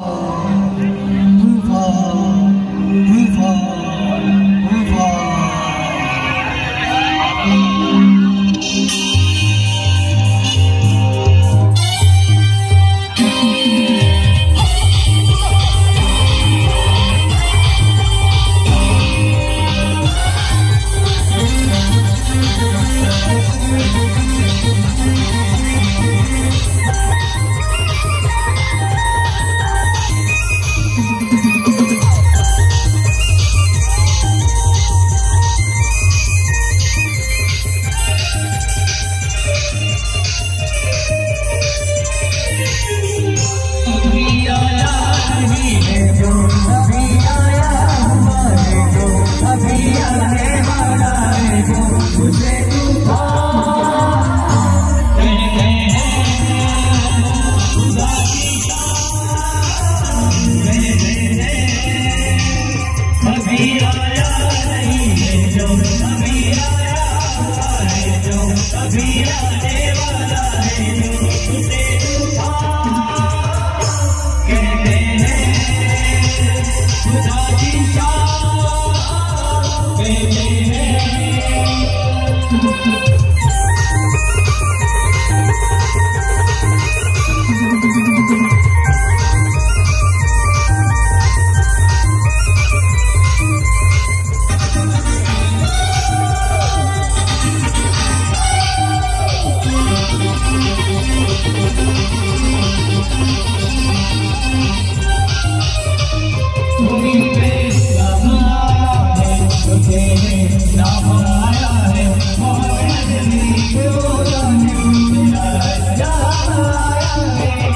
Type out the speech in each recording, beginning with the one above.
无法，无法。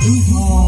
Oh.